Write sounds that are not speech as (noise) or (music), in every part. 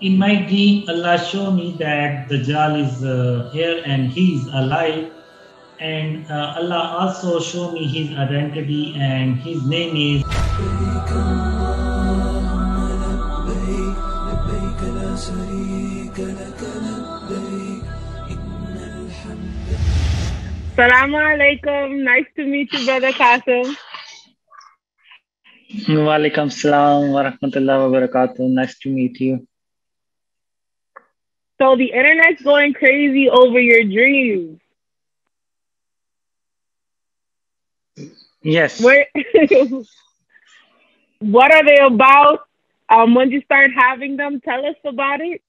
In my dream, Allah showed me that Dajjal is uh, here and he is alive. And uh, Allah also showed me his identity and his name is. Salaam alaikum. Nice to meet you, Brother Qasim. Walaikum salam wa rahmatullahi wa barakatuh. Nice to meet you. So the internet's going crazy over your dreams. Yes. Where, (laughs) what are they about? Um, when you start having them? Tell us about it.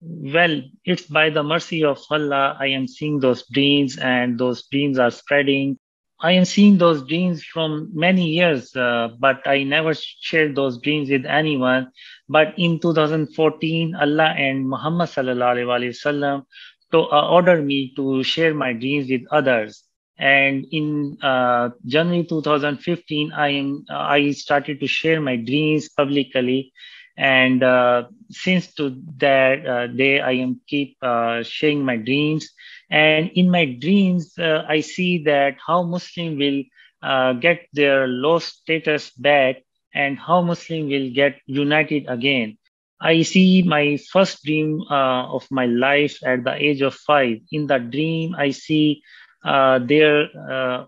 Well, it's by the mercy of Allah I am seeing those dreams, and those dreams are spreading. I am seeing those dreams from many years, uh, but I never shared those dreams with anyone. But in 2014, Allah and Muhammad sallallahu alaihi wasallam to uh, order me to share my dreams with others. And in uh, January 2015, I am I started to share my dreams publicly and uh, since to that uh, day i am keep uh, sharing my dreams and in my dreams uh, i see that how muslim will uh, get their lost status back and how muslim will get united again. I see my first dream uh, of my life at the age of 5 in the dream i see there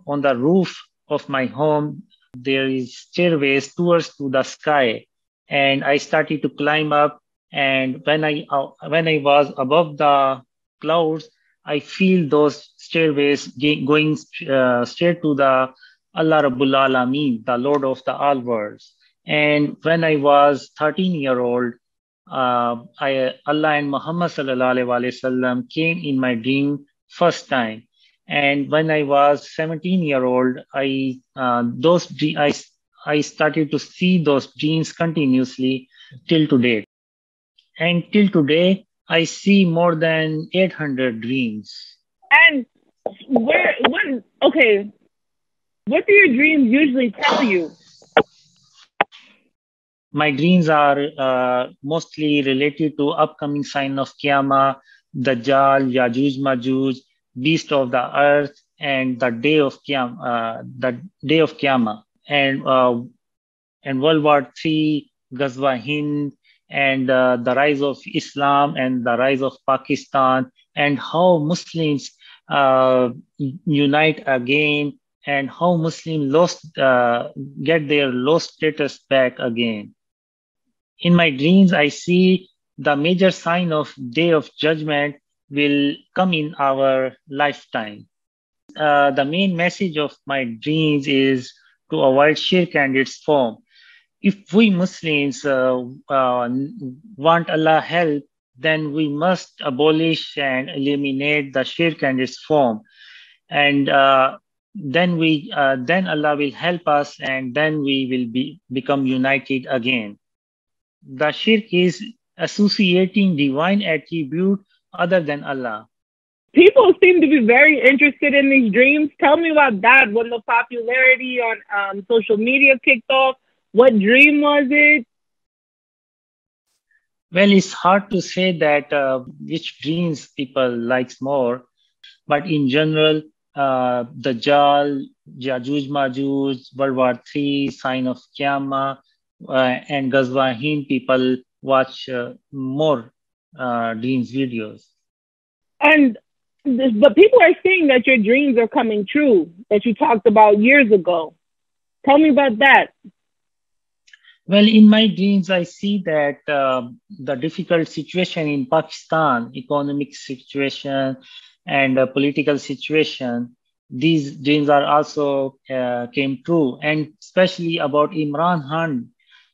on the roof of my home there is stairways towards to the sky. And I started to climb up. And when I uh, when I was above the clouds, I feel those stairways going uh, straight to the Allah Rabbul Alameen, the Lord of the all worlds. And when I was 13 year old, uh, I, Allah and Muhammad sallallahu alaihi wasallam came in my dream first time. And when I was 17 year old, I uh, those I I started to see those dreams continuously till today. And till today, I see more than 800 dreams. And where, what, okay, what do your dreams usually tell you? My dreams are uh, mostly related to upcoming sign of Qiyamah, Dajjal, Yajuj Majuj, beast of the earth, and the day of Qiyamah, uh, the day of Qiyamah and uh, and World War III, Ghazwa Hind, and uh, the rise of Islam and the rise of Pakistan, and how Muslims uh, unite again, and how Muslims lost uh, get their lost status back again. In my dreams, I see the major sign of Day of Judgment will come in our lifetime. Uh, the main message of my dreams is to avoid shirk and its form. If we Muslims uh, uh, want Allah help, then we must abolish and eliminate the shirk and its form. And uh, then we uh, then Allah will help us and then we will be become united again. The shirk is associating divine attribute other than Allah people seem to be very interested in these dreams. Tell me about that. When the popularity on um, social media kicked off, what dream was it? Well, it's hard to say that uh, which dreams people likes more, but in general, uh, Dajjal, Yajuj Majuj, World War III, Sign of Qiyamah, uh, and Ghazwa Hind, people watch uh, more uh, dreams videos. And but people are saying that your dreams are coming true that you talked about years ago. Tell me about that. Well, in my dreams, I see that uh, the difficult situation in Pakistan, economic situation, and uh, political situation, these dreams are also uh, came true, and especially about Imran Khan.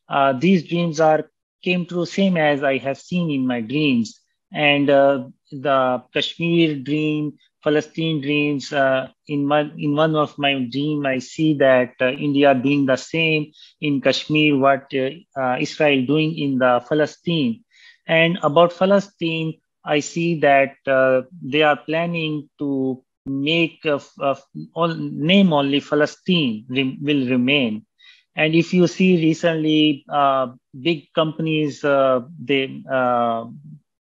Uh, these dreams are came true same as I have seen in my dreams, and uh, the Kashmir dream, Palestine dreams. Uh, in my in one of my dream, I see that uh, India doing the same in Kashmir, what uh, uh Israel doing in the Palestine. And about Palestine, I see that uh, they are planning to make a, a, all, name only Palestine re, will remain. And if you see recently, uh, big companies, uh, they uh,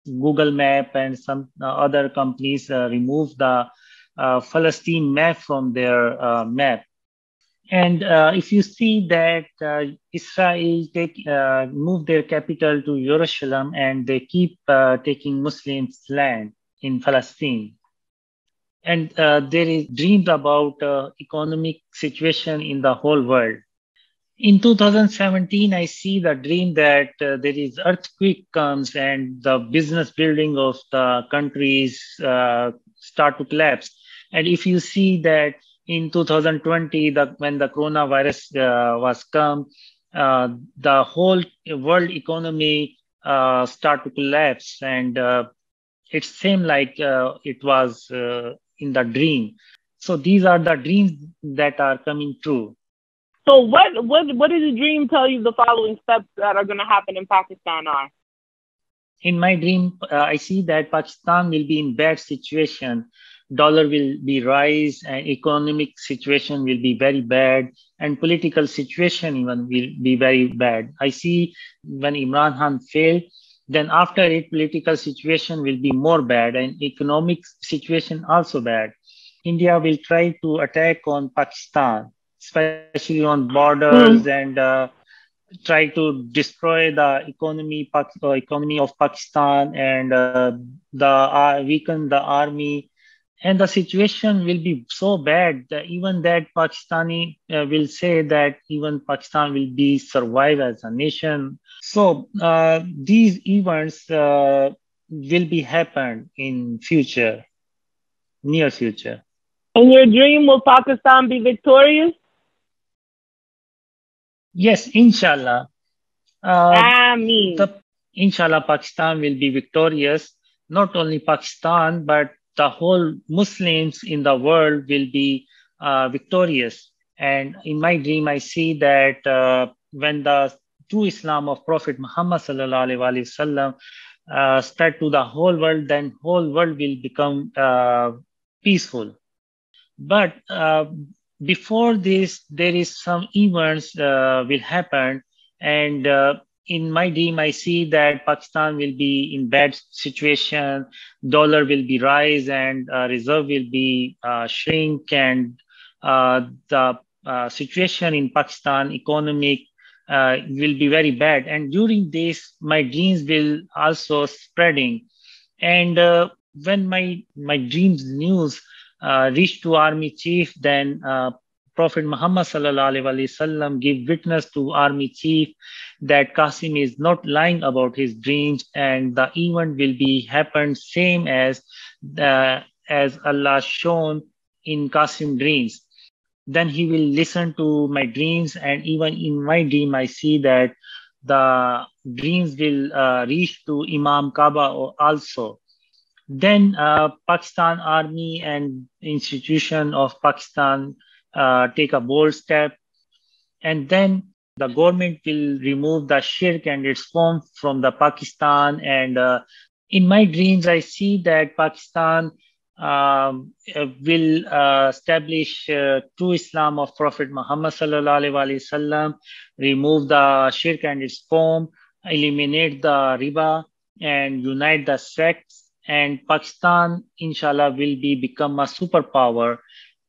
Google Map and some uh, other companies uh, remove the uh, Palestine map from their map. And if you see that Israel take move their capital to Jerusalem and they keep taking Muslims land in Palestine, and uh, there is dreams about uh, economic situation in the whole world in 2017 i see the dream that uh, there is earthquake comes and the business building of the countries uh, start to collapse. And if you see that in 2020 the, when the coronavirus uh, was come uh, the whole world economy uh, start to collapse. And uh, it seemed like it was in the dream. So these are the dreams that are coming true so what what what did the dream tell you the following steps that are going to happen in Pakistan are? In my dream, uh, I see that Pakistan will be in bad situation. Dollar will be rise, and economic situation will be very bad, and political situation even will be very bad. I see when Imran Khan failed, then after it, political situation will be more bad, and economic situation also bad. India will try to attack on Pakistan especially on borders mm. and uh, try to destroy the economy uh, economy of Pakistan and uh, the uh, weaken the army and the situation will be so bad that even that Pakistani uh, will say that even Pakistan will be survive as a nation. So uh, these events uh, will be happen in future, near future. In your dream, will Pakistan be victorious? Yes, inshallah. Uh, Ameen. The, inshallah, Pakistan will be victorious. Not only Pakistan, but the whole Muslims in the world will be uh, victorious. And in my dream, I see that uh, when the true Islam of Prophet Muhammad sallallahu alaihi wasallam uh, spread to the whole world, then whole world will become uh, peaceful. But uh, before this, there is some events uh, will happen, and uh, in my dream, I see that Pakistan will be in bad situation, dollar will be rise, and uh, reserve will be uh, shrink, and uh, the uh, situation in Pakistan economic will be very bad. And during this, my dreams will also spreading, and when my my dreams news reached to army chief, then uh, Prophet Muhammad sallallahu give witness to army chief that Qasim is not lying about his dreams and the event will be happened same as the, as Allah shown in Qasim dreams. Then he will listen to my dreams and even in my dream I see that the dreams will uh, reach to Imam Kaaba also. Then uh, Pakistan Army and institution of Pakistan uh, take a bold step, and then the government will remove the shirk and its form from the Pakistan. And uh, in my dreams, I see that Pakistan um, will uh, establish uh, true Islam of Prophet Muhammad sallallahu alaihi wasallam, remove the shirk and its form, eliminate the riba, and unite the sects and Pakistan, inshallah, will be become a superpower,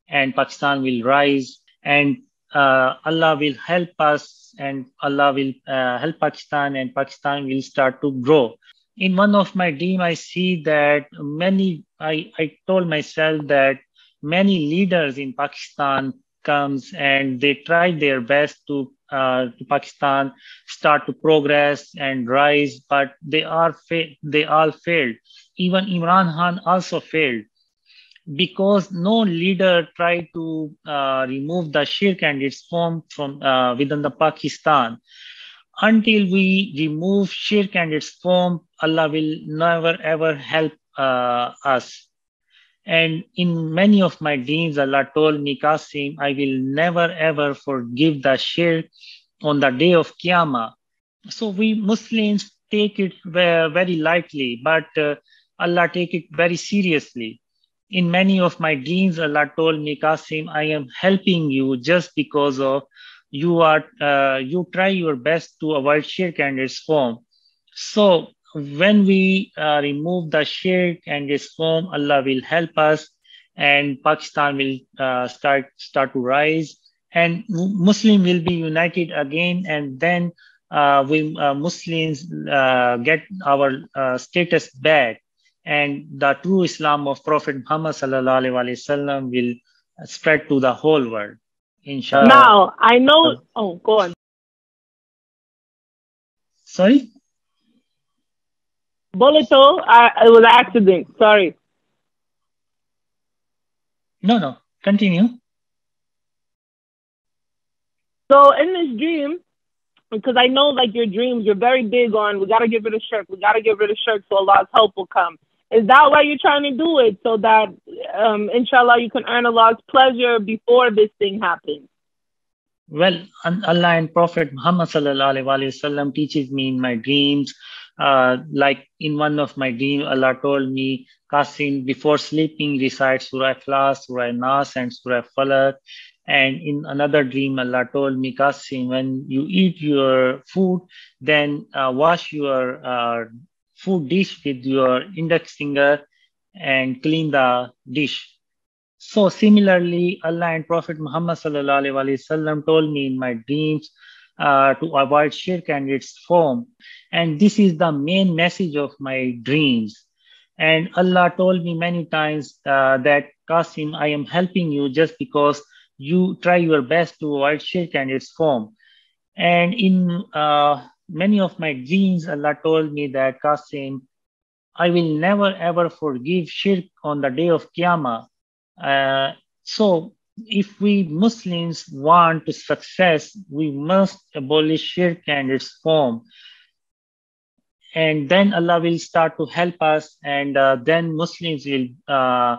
and Pakistan will rise, and uh, Allah will help us, and Allah will uh, help Pakistan, and Pakistan will start to grow. In one of my dream, I see that many. I I told myself that many leaders in Pakistan comes and they try their best to uh, to Pakistan start to progress and rise, but they are fa- they all failed. Even Imran Khan also failed because no leader tried to uh, remove the shirk and its form from uh, within the Pakistan. Until we remove shirk and its form, Allah will never ever help uh, us. And in many of my dreams, Allah told me, Qasim, I will never ever forgive the shirk on the day of Qiyamah. So we Muslims take it very lightly, but uh, Allah take it very seriously. In many of my dreams, Allah told me, Qasim, I am helping you just because of you are uh, you try your best to avoid shirk and its form. So when we uh, remove the shirk and its form, Allah will help us, and Pakistan will uh, start start to rise, and Muslim will be united again, and then uh, we uh, Muslims uh, get our uh, status back, and the true Islam of Prophet Muhammad wasallam will spread to the whole world. Inshallah. Now I know. Oh, go on. Sorry. Bolito, I, it was an accident. Sorry. No, no. Continue. So in this dream, because I know like your dreams, you're very big on we gotta get rid of shirk, we gotta get rid of shirk so Allah's help will come. Is that why you're trying to do it? So that um inshallah you can earn Allah's pleasure before this thing happens. Well, Allah and Prophet Muhammad sallallahu teaches me in my dreams. Uh, like in one of my dreams, Allah told me, Qasim, before sleeping, recite Surah Ikhlas, Surah Nas, and Surah Falak. And in another dream, Allah told me, Qasim, when you eat your food, then uh, wash your uh, food dish with your index finger and clean the dish. So similarly, Allah and Prophet Muhammad wasallam told me in my dreams uh, to avoid shirk and its form. And this is the main message of my dreams. And Allah told me many times uh, that Qasim, I am helping you just because you try your best to avoid shirk and its form. And in uh, many of my dreams, Allah told me that Qasim, I will never ever forgive shirk on the day of Qiyamah. Uh, so if we Muslims want to success, we must abolish shirk and its form. And then Allah will start to help us, and uh, then Muslims will uh,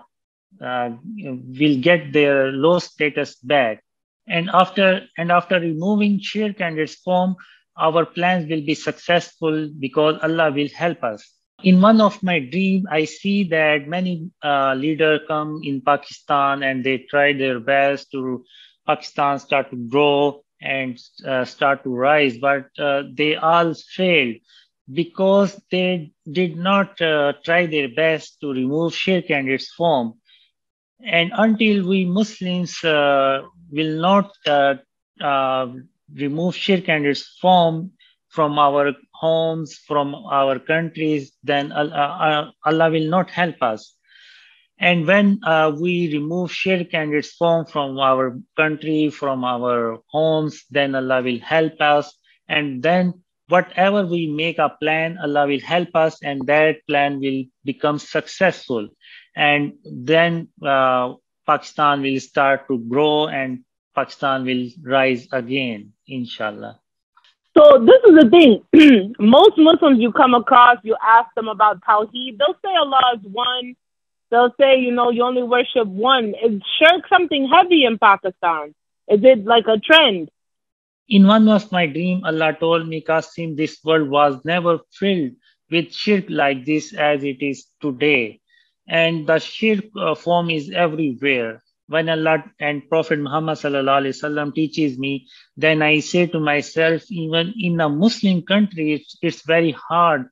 uh, will get their low status back. And after and after removing shirk and its form, our plans will be successful because Allah will help us. In one of my dreams, I see that many uh, leaders come in Pakistan and they try their best to Pakistan start to grow and uh, start to rise, but uh, they all failed because they did not uh, try their best to remove shirk and its form. And until we Muslims uh, will not uh, remove shirk and its form from our homes, from our countries, then Allah, Allah will not help us. And when uh, we remove shirk and its form from our country, from our homes, then Allah will help us. And then whatever we make a plan, Allah will help us, and that plan will become successful and then uh, Pakistan will start to grow and Pakistan will rise again, inshallah. So this is the thing. (clears throat) Most Muslims you come across, you ask them about Tawheed, they'll say Allah is one. They'll say, you know, you only worship one. Is shirk something heavy in Pakistan? Is it like a trend? In one of my dreams, Allah told me, Qasim, this world was never filled with shirk like this as it is today and the shirk uh, form is everywhere. When Allah and Prophet Muhammad sallallahu teaches me, then I say to myself, even in a Muslim country, it's, it's very hard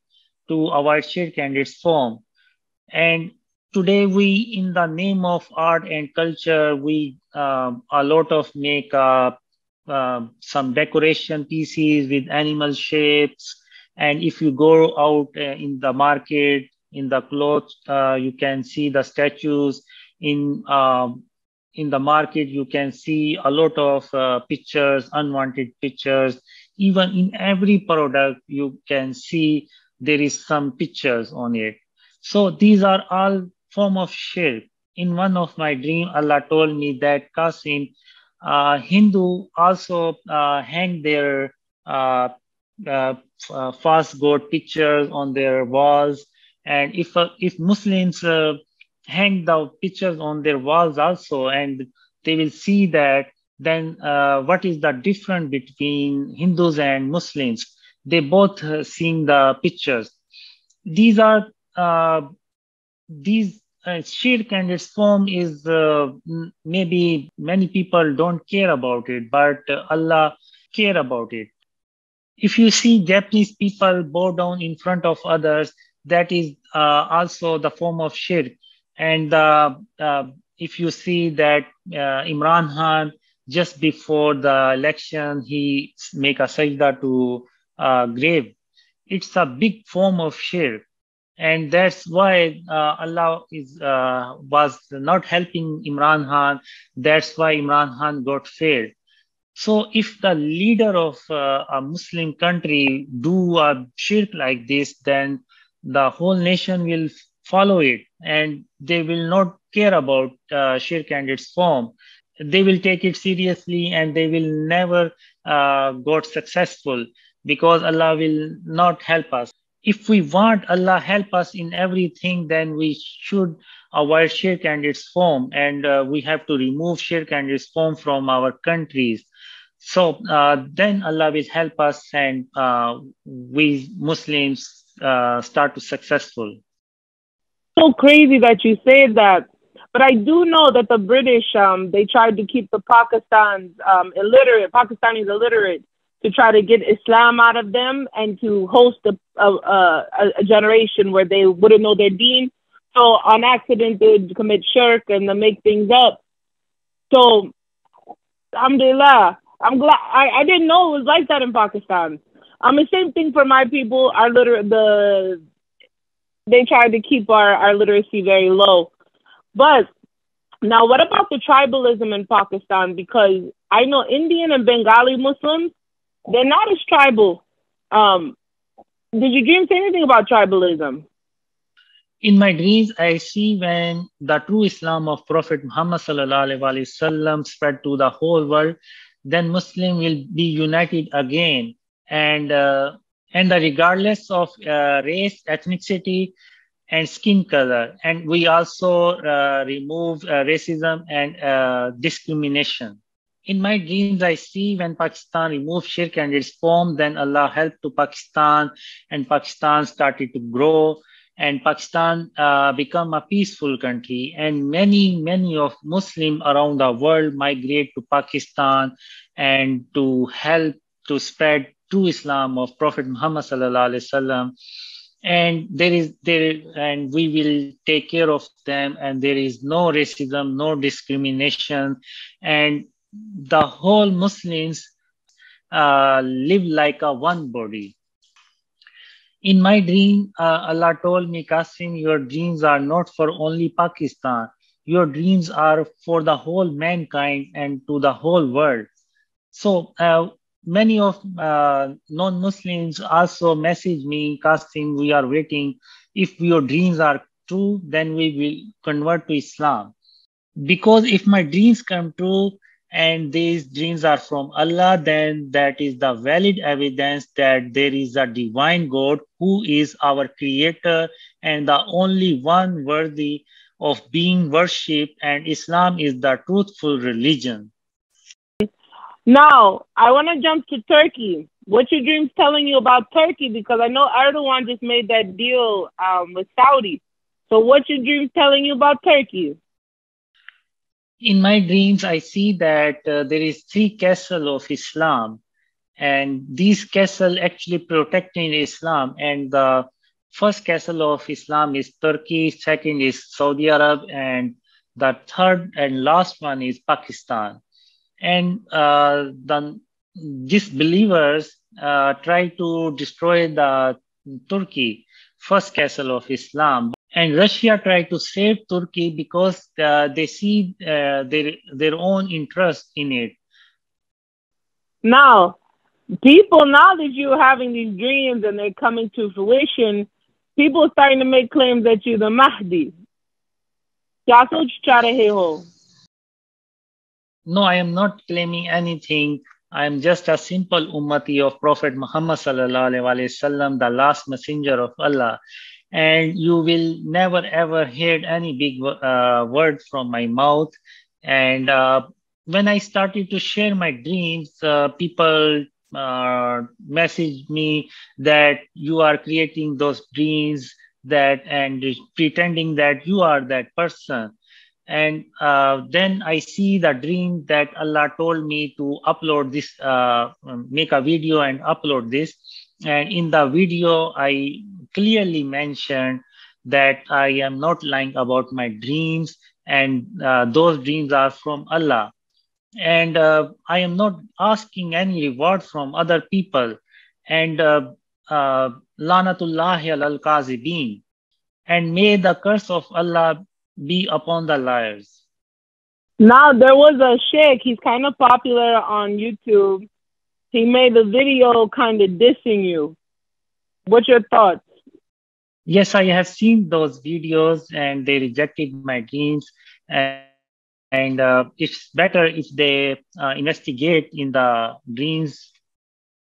to avoid shirk and its form. And today we, in the name of art and culture, we uh, a lot of makeup, uh, some decoration pieces with animal shapes. And if you go out uh, in the market, in the clothes uh, you can see the statues in um, in the market you can see a lot of uh, pictures unwanted pictures. Even in every product you can see there is some pictures on it. So these are all form of shirk in one of my dream allah told me that qasim uh, hindu also uh, hang their uh, uh, uh fast god pictures on their walls. And if if muslims hang the pictures on their walls also and they will see that then uh, what is the difference between hindus and muslims they both uh, seeing the pictures these are uh, these uh, shirk and its form is uh, maybe many people don't care about it, but Allah care about it. If you see Japanese people bow down in front of others, that is uh, also the form of shirk. And uh, uh, if you see that uh, Imran Khan, just before the election, he make a sajda to grave. It's a big form of shirk and that's why uh, Allah is uh, was not helping Imran Khan. That's why Imran Khan got failed. So if the leader of uh, a Muslim country do a shirk like this, then the whole nation will follow it, and they will not care about uh, shirk and its form. They will take it seriously, and they will never uh, got successful because Allah will not help us if we want Allah help us in everything, then we should avoid shirk and its form, and uh, we have to remove shirk and its form from our countries. So uh, then Allah will help us, and uh, we Muslims uh, start to successful. So crazy that you say that. But I do know that the British, um, they tried to keep the Pakistans um, illiterate, Pakistanis illiterate to try to get Islam out of them and to host a, a, a, generation where they wouldn't know their deen. So on accident, they would commit shirk and they make things up. So, alhamdulillah, I'm glad. I, I didn't know it was like that in Pakistan. Um, the same thing for my people. Our liter the they tried to keep our, our literacy very low. But now, what about the tribalism in Pakistan? Because I know Indian and Bengali Muslims they're not as tribal. Um, did your dream say anything about tribalism? In my dreams, I see when the true Islam of Prophet Muhammad spread to the whole world, then Muslim will be united again, and uh, and regardless of uh, race, ethnicity, and skin color, and we also uh, remove uh, racism and uh, discrimination in my dreams, I see when Pakistan removed shirk and its form, then Allah helped to Pakistan and Pakistan started to grow and Pakistan uh, become a peaceful country. And many, many of Muslim around the world migrate to Pakistan and to help to spread true Islam of Prophet Muhammad sallallahu alaihi wasallam. And there is there, and we will take care of them. And there is no racism, no discrimination, and the whole Muslims uh, live like a one body. In my dream, uh, Allah told me, Qasim, your dreams are not for only Pakistan. Your dreams are for the whole mankind and to the whole world. So uh, many of uh, non-Muslims also message me, Qasim, we are waiting. If your dreams are true, then we will convert to Islam. Because if my dreams come true, and these dreams are from Allah, then that is the valid evidence that there is a divine God who is our creator and the only one worthy of being worshipped, and Islam is the truthful religion. Now, I want to jump to Turkey. What's your dreams telling you about Turkey? Because I know Erdogan just made that deal um, with Saudi. So, what's your dreams telling you about Turkey? in my dreams, I see that uh, there is three castle of Islam, and these castle actually protecting Islam. And the first castle of Islam is Turkey, second is Saudi Arab, and the third and last one is Pakistan. And uh, the disbelievers uh, try to destroy the Turkey, first castle of Islam and Russia tried to save Turkey because uh, they see uh, their their own interest in it. Now, people now that you're having these dreams and they're coming to fruition, people are starting to make claims that you're the Mahdi. No, I am not claiming anything. I am just a simple ummati of Prophet Muhammad sallallahu alaihi wasallam, the last messenger of Allah. And you will never ever hear any big uh, word from my mouth. And uh, when i started to share my dreams uh, people uh, message me that you are creating those dreams that and pretending that you are that person and uh, then i see the dream that allah told me to upload this uh, make a video and upload this. And in the video i clearly mentioned that i am not lying about my dreams. And uh, those dreams are from allah. And uh, i am not asking any reward from other people. And uh, uh, lanatullahi al kazibin and may the curse of allah be upon the liars. Now there was a sheikh, he's kind of popular on YouTube. He made a video kind of dissing you. What's your thoughts? Yes, I have seen those videos and they rejected my dreams. And, and uh, it's better if they uh, investigate in the dreams.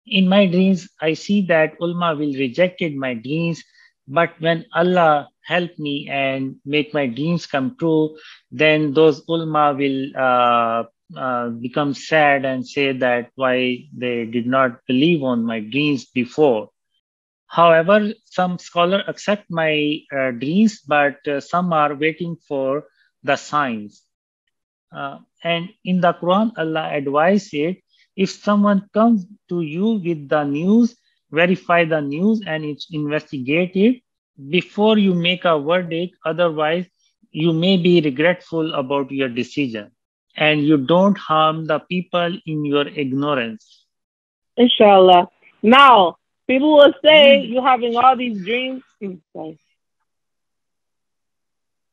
In my dreams, I see that ulma will rejected my dreams but when Allah help me and make my dreams come true, then those ulma will uh, uh, become sad and say that why they did not believe on my dreams before. However, some scholars accept my uh, dreams, but uh, some are waiting for the signs. Uh, and in the Quran, Allah advises it if someone comes to you with the news, verify the news and it's investigated before you make a verdict. Otherwise, you may be regretful about your decision and you don't harm the people in your ignorance. Inshallah. Now, people will say mm. you're having all these dreams.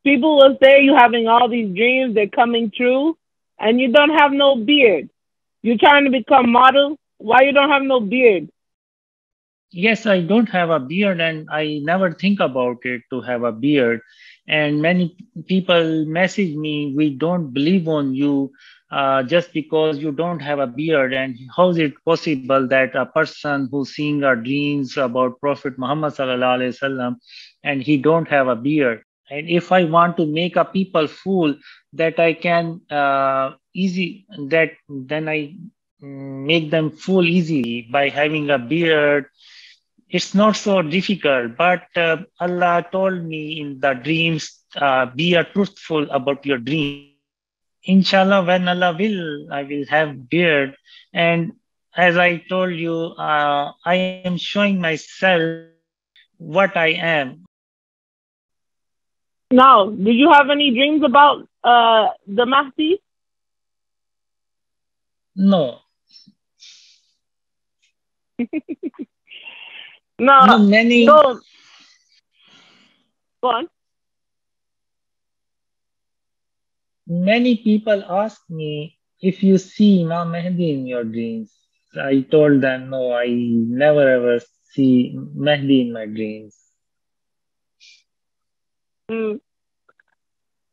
People will say you're having all these dreams, they're coming true, and you don't have no beard. You're trying to become model. Why you don't have no beard? Yes i don't have a beard and i never think about it to have a beard. And many people message me we don't believe on you uh, just because you don't have a beard. And how is it possible that a person who's seeing our dreams about prophet muhammad sallallahu and he don't have a beard? And if i want to make a people fool that i can uh, easy that then i mm, make them fool easily by having a beard it's not so difficult, but uh, Allah told me in the dreams, uh, be a truthful about your dream. Inshallah, when Allah will, I will have beard. And as I told you, uh, I am showing myself what I am. Now, do you have any dreams about uh, the Mahdi? No. (laughs) No, no many. Go on. Many people ask me if you see Imam Mahdi in your dreams. I told them, no, I never ever see Mahdi in my dreams. Mm.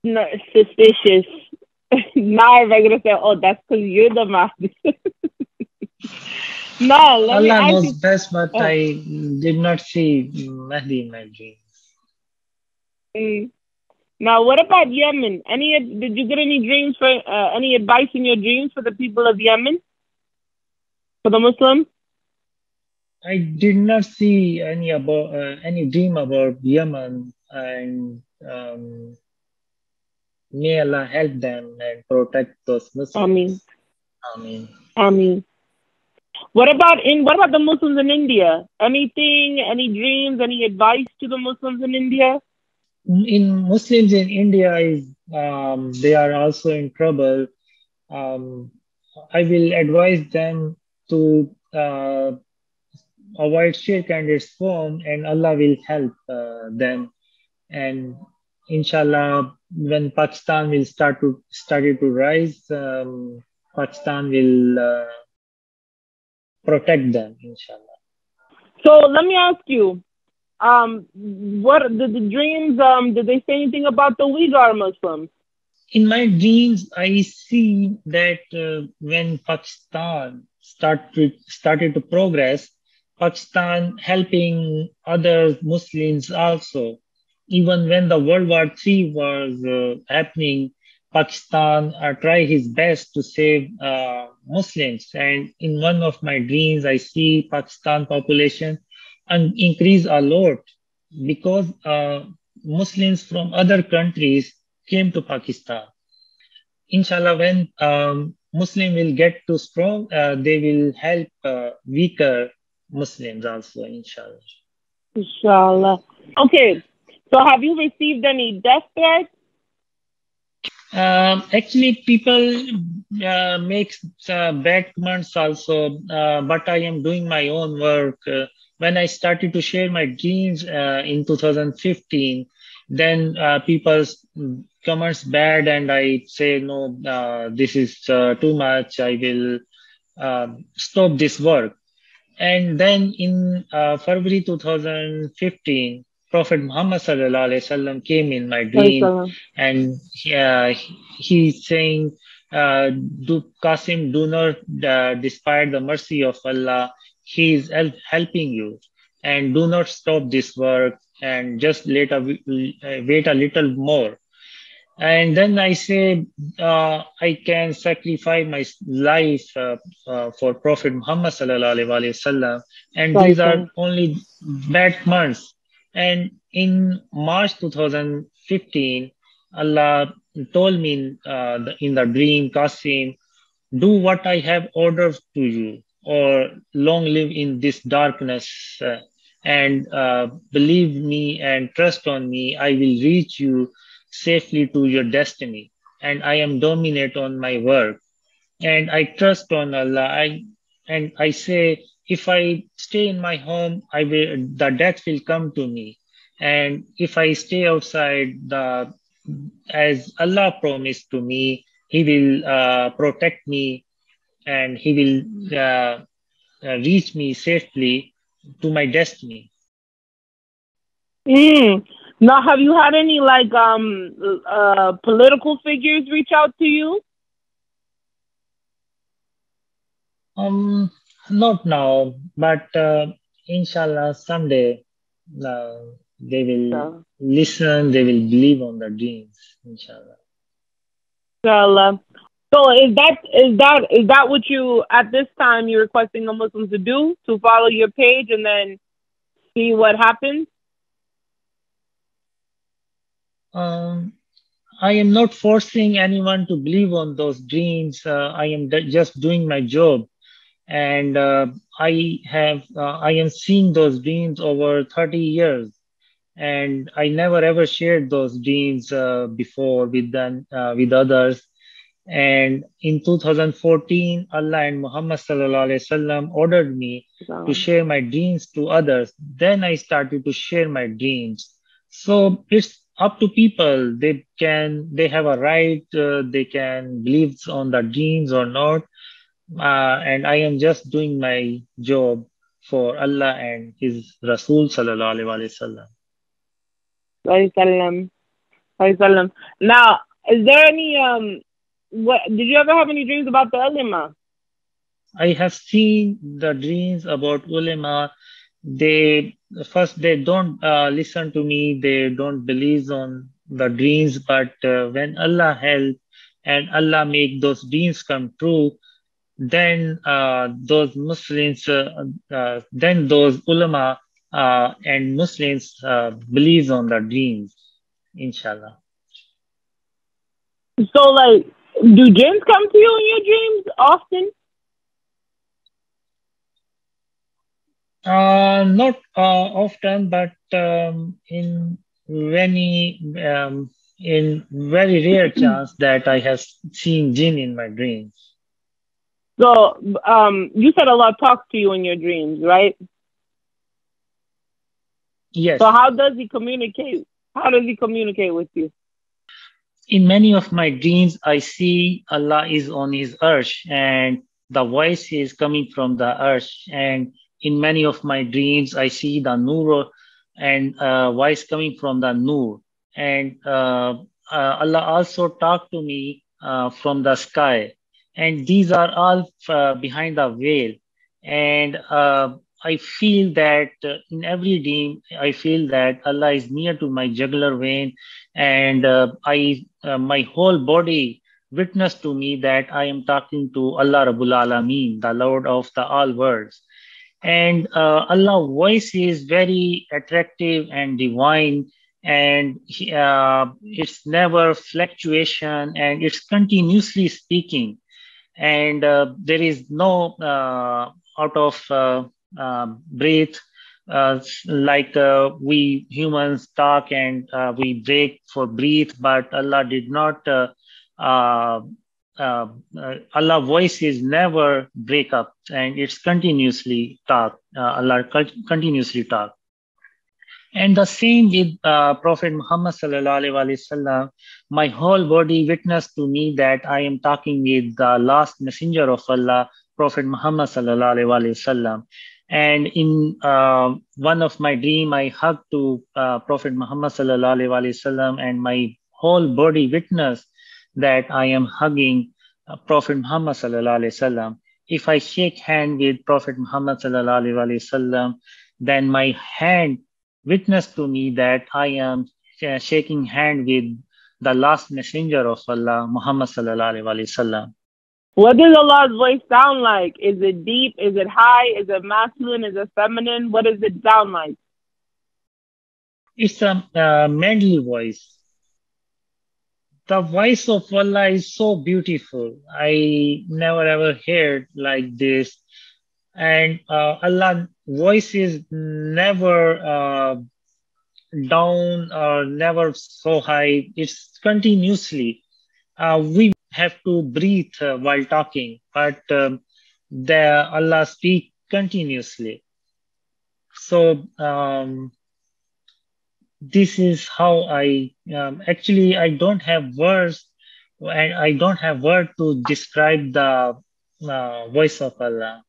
No, suspicious. now I'm going to say, oh, that's because you're the Mahdi. No, Allah knows you. best, but oh. I did not see Mahdi in my dreams. Mm. Now, what about Yemen? Any did you get any dreams for uh, any advice in your dreams for the people of Yemen, for the Muslims? I did not see any about uh, any dream about Yemen, and um, may Allah help them and protect those Muslims. Amen. Amen. Amen. What about in what about the Muslims in India? Anything, any dreams, any advice to the Muslims in India? In Muslims in India is um, they are also in trouble. Um, I will advise them to uh, avoid shirk and its form, and Allah will help uh, them. And inshallah, when Pakistan will start to started to rise, um, Pakistan will uh, protect them, inshallah. So let me ask you, um, what did the dreams? Um, did they say anything about the Uyghur Muslims? In my dreams, I see that uh, when Pakistan started started to progress, Pakistan helping other Muslims also. Even when the World War III was uh, happening, Pakistan uh, try his best to save uh, Muslims. And in one of my dreams, I see Pakistan population and increase a lot. because uh, Muslims from other countries came to Pakistan. Inshallah, when um, Muslim will get too strong, uh, they will help uh, weaker Muslims also, inshallah. Inshallah. Okay. So have you received any death threats? Um, actually, people uh, make uh, bad comments also, uh, but I am doing my own work. Uh, when I started to share my dreams uh, in 2015, then uh, people's comments bad, and I say no, this is too much. I will stop this work. And then in February 2015, Prophet Muhammad sallam, came in my dream and uh, he's saying, uh, do Qasim, do not uh, despise the mercy of Allah. He is helping you and do not stop this work and just let a, wait a little more. And then I say, uh, I can sacrifice my life uh, uh, for Prophet Muhammad sallallahu alaihi wasallam. And these are only bad months and in March 2015, Allah told me uh, in the dream, Qasim, do what I have ordered to you, or long live in this darkness. Uh, and uh, believe me and trust on me, I will reach you safely to your destiny. And I am dominant on my work. And I trust on Allah. I and I say, if I stay in my home, I will the death will come to me. And if I stay outside, the as Allah promised to me, He will uh, protect me and He will uh, uh, reach me safely to my destiny. Mm. Now, have you had any like um uh, political figures reach out to you? Um, not now, but uh, inshallah someday uh, they will so. listen, they will believe on the dreams, inshallah. Inshallah. So is that is that is that what you at this time you're requesting the Muslims to do to follow your page and then see what happens? Um, I am not forcing anyone to believe on those dreams. Uh, I am just doing my job and uh, i have uh, i am seeing those dreams over 30 years. And i never ever shared those dreams uh, before with them uh, with others. And in 2014 allah and muhammad sallallahu alaihi wasallam ordered me wow. to share my dreams to others. Then i started to share my dreams so it's up to people. They can they have a right uh, they can believe on the dreams or not uh, and I am just doing my job for Allah and His Rasul sallallahu alaihi wasallam. Now, is there any um? What did you ever have any dreams about the ulama? I have seen the dreams about ulama. They first they don't uh, listen to me. They don't believe on the dreams. But uh, when Allah help and Allah make those dreams come true, then uh, those Muslims, uh, uh, then those ulama uh, and Muslims uh, believe on the dreams, inshallah. So, like, do jinns come to you in your dreams often? Uh, not often, but um, in many, um, in very rare (clears throat) chance that I have seen jinn in my dreams. So, um, you said Allah talks to you in your dreams, right? Yes. So, how does He communicate? How does He communicate with you? In many of my dreams, I see Allah is on His arsh, and the voice is coming from the arsh. And in many of my dreams, I see the nur and uh, voice coming from the nur. And uh, uh, Allah also talked to me uh, from the sky and these are all uh, behind the veil. And uh, i feel that uh, in every dream i feel that allah is near to my jugular vein. And uh, i uh, my whole body witness to me that i am talking to allah rabbul alameen the lord of the all worlds. And uh, Allah voice is very attractive and divine. And it's never fluctuation and it's continuously speaking and uh, there is no uh, out of uh, um, breath uh, like we humans talk and we break for breathe but allah did not uh, uh, Allah voice is never break up and it's continuously talk. Uh, Allah continuously talk. And the same with uh, Prophet Muhammad sallallahu. My whole body witnessed to me that I am talking with the last messenger of Allah, Prophet Muhammad sallallahu. And in uh, one of my dream, I hugged to uh, Prophet Muhammad sallallahu and my whole body witnessed that I am hugging uh, Prophet Muhammad sallallahu. If I shake hand with Prophet Muhammad sallallahu then my hand witness to me that I am shaking hand with the last messenger of Allah, Muhammad sallallahu alaihi wasallam. What does Allah's voice sound like? Is it deep? Is it high? Is it masculine? Is it feminine? What does it sound like? It's a uh, manly voice the voice of Allah is so beautiful. I never ever heard like this. And uh, Allah voice is never uh, down or never so high. It's continuously. Uh, we have to breathe uh, while talking, but um, the Allah speak continuously. So um, this is how I um, actually I don't have words and I don't have word to describe the uh, voice of Allah.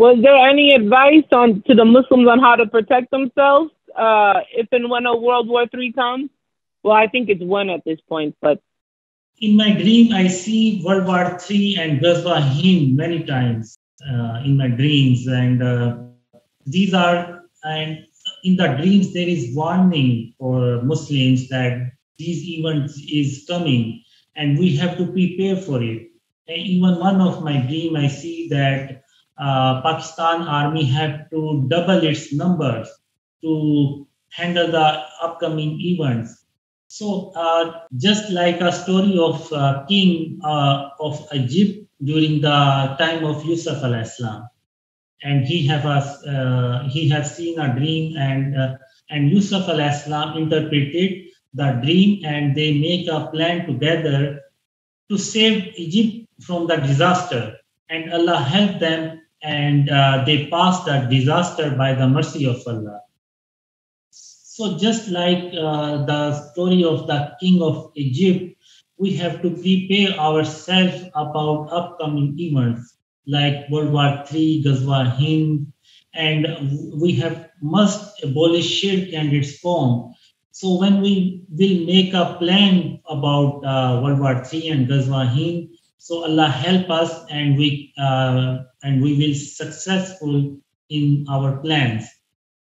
Was there any advice on to the Muslims on how to protect themselves uh, if and when a World War III comes? Well, I think it's one at this point, but in my dream, I see World War III and Ghazwa Hind many times uh, in my dreams, and uh, these are and in the dreams there is warning for Muslims that these events is coming, and we have to prepare for it. And even one of my dream, I see that uh, Pakistan army had to double its numbers to handle the upcoming events. So uh, just like a story of uh, king uh, of Egypt during the time of Yusuf al-Islam, and he have a, uh, he has seen a dream and and Yusuf al-Islam interpreted the dream and they make a plan together to save Egypt from the disaster and Allah helped them and uh, they passed that disaster by the mercy of Allah. So, just like uh, the story of the king of Egypt, we have to prepare ourselves about upcoming events like World War III, Ghazwa Hind, and we have must abolish shirk and its form. So when we will make a plan about uh, World War III and Ghazwa Hind, so Allah help us and we uh, and we will successful in our plans.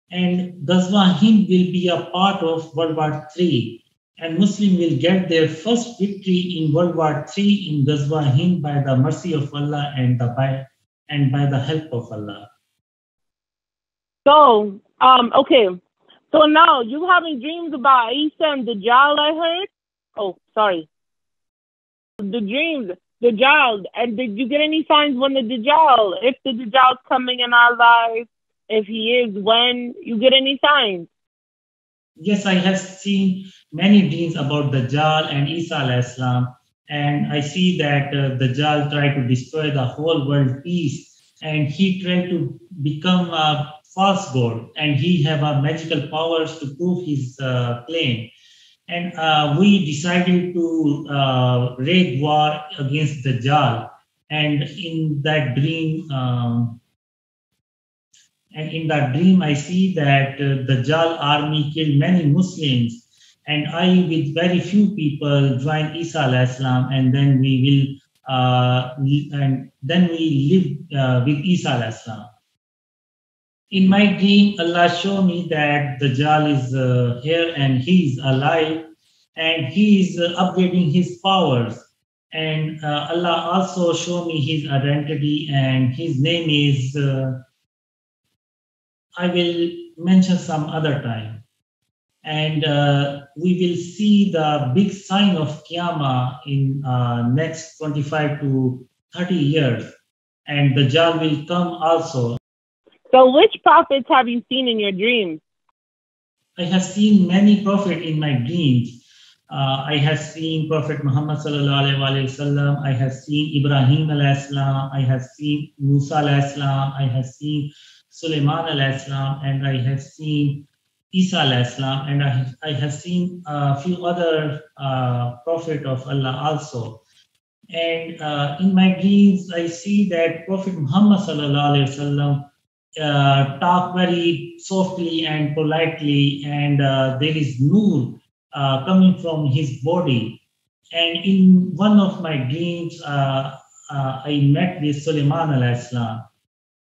And Ghazwa Hind will be a part of World War III. And Muslim will get their first victory in World War III in Ghazwa Hind by the mercy of Allah and the by and by the help of Allah. So, um, okay. So now you having dreams about Isa and Dajjal, I heard? Oh, sorry. The dreams Dajjal. And did you get any signs when the Dajjal, if the Dajjal's coming in our lives, if he is, when you get any signs? Yes, I have seen many dreams about Dajjal and Isa al-Islam. And I see that uh, Dajjal tried to destroy the whole world peace. And he tried to become a false god. And he have a magical powers to prove his uh, claim and uh, we decided to uh, wage war against the Dajjal. And in that dream, um, and in that dream, I see that uh, the Dajjal army killed many Muslims, and I, with very few people, join Isa Islam, and then we will, uh, and then we live uh, with Isa Islam. In my dream, Allah showed me that Dajjal is uh, here and he is alive, and he is uh, upgrading his powers. And uh, Allah also showed me his identity, and his name is. Uh, I will mention some other time and uh, we will see the big sign of Qiyamah in uh, next 25 to 30 years, and Dajjal will come also. So, which prophets have you seen in your dreams? I have seen many prophets in my dreams. Uh, I have seen Prophet Muhammad wasallam. I have seen Ibrahim salam. I have seen Musa salam. I have seen Sulaiman salam, and I have seen Isa Islam, and I have, I have seen a few other uh, prophet of Allah also. And uh, in my dreams, I see that Prophet Muhammad sallallahu alaihi wasallam uh, talk very softly and politely, and uh, there is nur uh, coming from his body. And in one of my dreams, uh, uh, I met with Sulaiman al-Islam,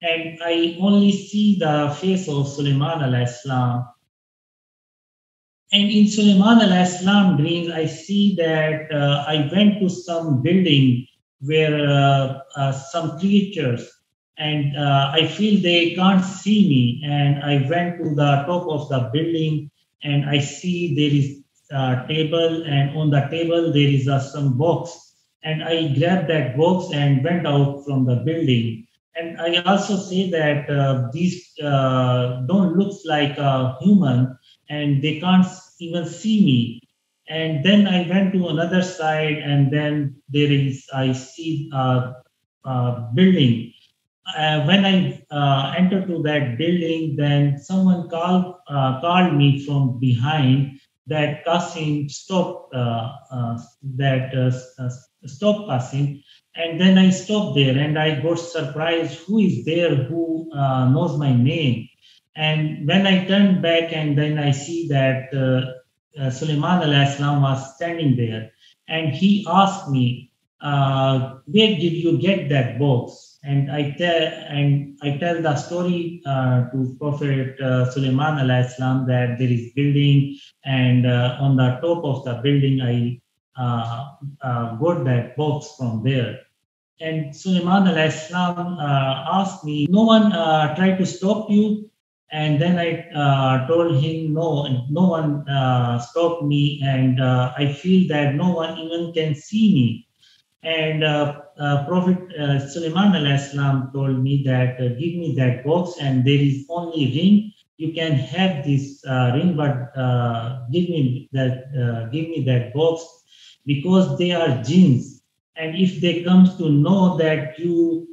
and I only see the face of Sulaiman al-Islam and in Sulaiman al-Islam dreams, I see that uh, I went to some building where some creatures and uh, I feel they can't see me. And I went to the top of the building and I see there is a table and on the table there is uh, some box. And I grabbed that box and went out from the building. And I also say that uh, these don't look like a human, and they can't even see me. And then I went to another side, and then there is I see a, a building. Uh, when I uh, entered to that building, then someone called uh, called me from behind that Qasim stop uh, uh, that uh, stop Qasim, and then I stopped there and I got surprised. Who is there? Who knows my name? And when I turned back and then I see that uh, uh, Sulaiman al-Islam was standing there and he asked me, where did you get that box? And I tell and I tell the story uh, to Prophet uh, Sulaiman al-Islam that there is building and uh, on the top of the building I uh, uh, got that box from there. And Sulaiman al-Islam asked me, no one tried to stop you and then I uh, told him, no, no one uh, stopped me, and uh, I feel that no one even can see me. And uh, uh, Prophet uh, Sulaiman al-Islam told me that give me that box, and there is only ring. You can have this ring, but give me that give me that box because they are jinns, and if they comes to know that you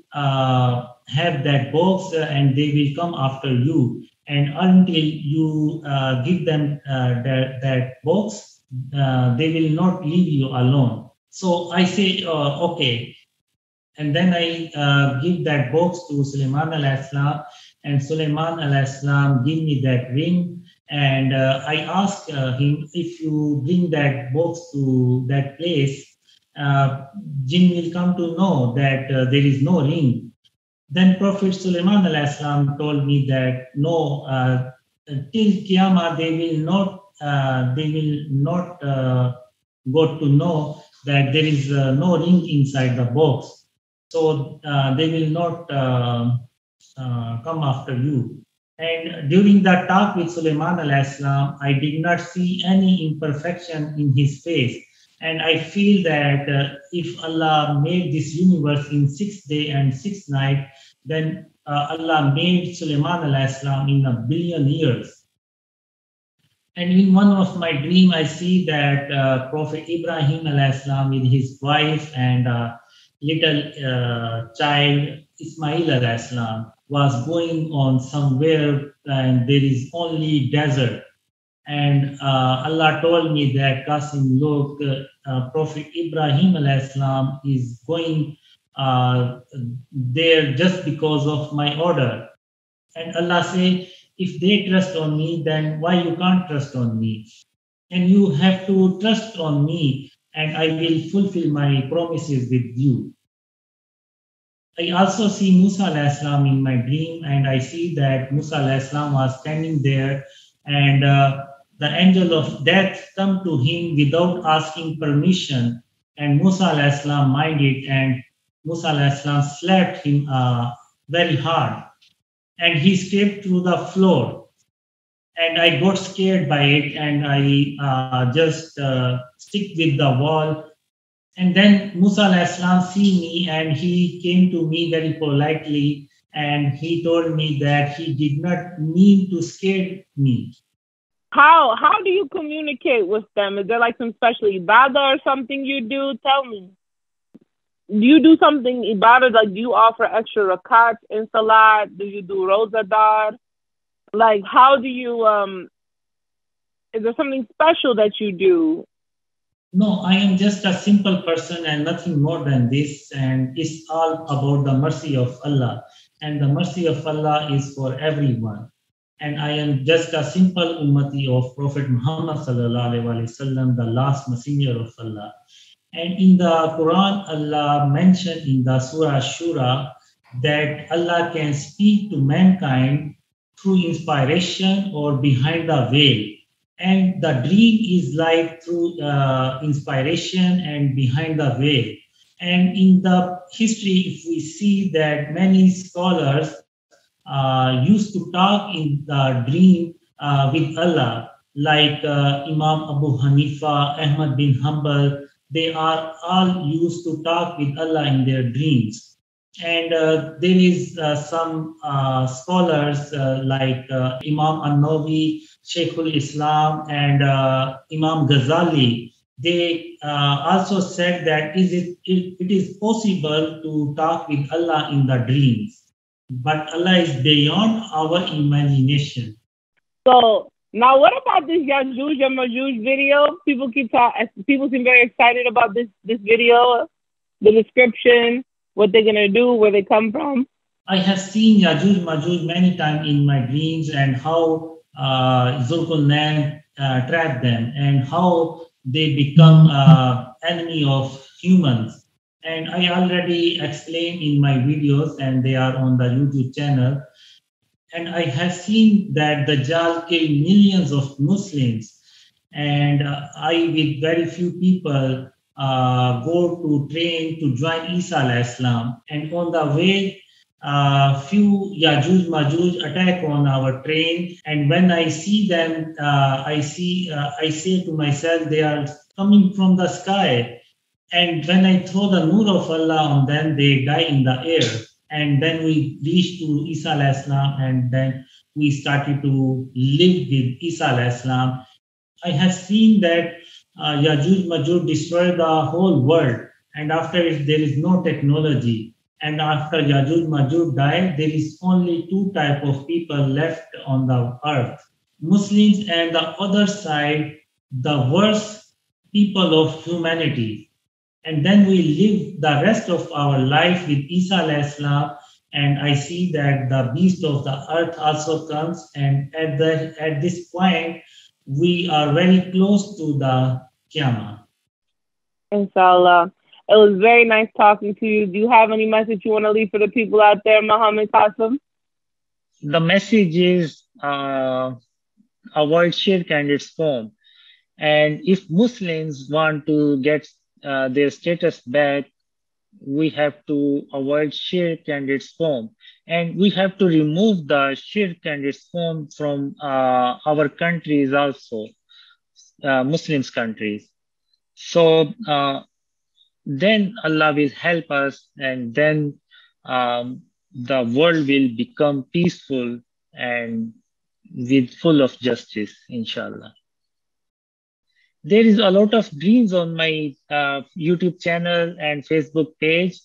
have that box uh, and they will come after you. And until you uh, give them uh, that, that box, uh, they will not leave you alone. So I say, uh, okay. And then I uh, give that box to Sulaiman al-Islam and Sulaiman al-Islam give me that ring. And I ask him, if you bring that box to that place, uh, jinn will come to know that uh, there is no ring then Prophet Sulaiman al Aslam told me that no, uh, till Qiyamah they will not uh, they will not uh, go to know that there is uh, no ring inside the box. So uh, they will not uh, come after you. And during that talk with Sulaiman al-Islam, I did not see any imperfection in his face. And I feel that uh, if Allah made this universe in six day and six night, then uh, Allah made Sulaiman al-Islam in a billion years. And in one of my dream, I see that uh, Prophet Ibrahim al-Islam with his wife and uh, little uh, child Ismail al-Islam was going on somewhere and there is only desert. And uh, Allah told me that Qasim, look, uh, Prophet Ibrahim al-Islam is going uh, there just because of my order. And Allah say, if they trust on me, then why you can't trust on me? and you have to trust on me, and I will fulfill my promises with you. I also see Musa salam in my dream, and I see that Musa salam was standing there, and uh, the angel of death come to him without asking permission, and Musa salam minded, and Musa salam slapped him uh, very hard, and he escaped through the floor and I got scared by it and I uh, just uh, stick with the wall. And then Musa al-Islam see me and he came to me very politely and he told me that he did not mean to scare me. How how do you communicate with them? Is there like some special ibadah or something you do? Tell me. Do you do something ibadah like do you offer extra rakat in salat? Do you do rozadar? like how do you um is there something special that you do no i am just a simple person and nothing more than this and it's all about the mercy of allah and the mercy of allah is for everyone and i am just a simple ummati of prophet muhammad the last messenger of allah and in the quran allah mentioned in the surah shura that allah can speak to mankind through inspiration or behind the veil. And the dream is like through uh, inspiration and behind the veil. And in the history, if we see that many scholars uh, used to talk in the dream uh, with Allah, like uh, Imam Abu Hanifa, Ahmad bin Hanbal, they are all used to talk with Allah in their dreams and uh, there is uh, some uh, scholars uh, like uh, Imam An-Nawawi, Sheikhul Islam, and uh, Imam Ghazali. They also said that is it, it, it is possible to talk with Allah in the dreams, but Allah is beyond our imagination. So now, what about this Yajuj and Majuj video? People keep talking. People seem very excited about this this video, the description what they're going to do, where they come from? I have seen Yajuj Majuj many times in my dreams and how uh, Zulkarnain uh, trapped them and how they become uh, enemy of humans. And I already explained in my videos and they are on the YouTube channel. And I have seen that the Dajjal killed millions of Muslims. And uh, I, with very few people, uh, go to train to join Isa Islam. And on the way, uh, few Yajuj Majuj attack on our train. And when I see them, uh, I see, uh, I say to myself, they are coming from the sky. And when I throw the nur of Allah on them, they die in the air. And then we reached to Isa Islam, and then we started to live with Isa Islam. I have seen that uh, Yajuj destroyed the whole world. And after it, there is no technology. And after Yajuj Majuj died, there is only two type of people left on the earth. Muslims and the other side, the worst people of humanity. And then we live the rest of our life with Isa Islam. And I see that the beast of the earth also comes. And at the at this point, we are very close to the Qiyamah. Inshallah. It was very nice talking to you. Do you have any message you want to leave for the people out there, Muhammad Qasim? The message is uh, avoid shirk and its form. And if Muslims want to get uh, their status back, we have to avoid shirk and its form. And we have to remove the shirk and its form from uh, our countries also uh, muslims countries. So uh, then allah will help us and then um, the world will become peaceful and with full of justice inshallah there is a lot of dreams on my uh, youtube channel and facebook page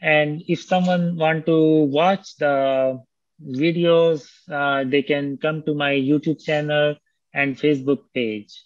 and if someone want to watch the videos, uh, they can come to my YouTube channel and Facebook page.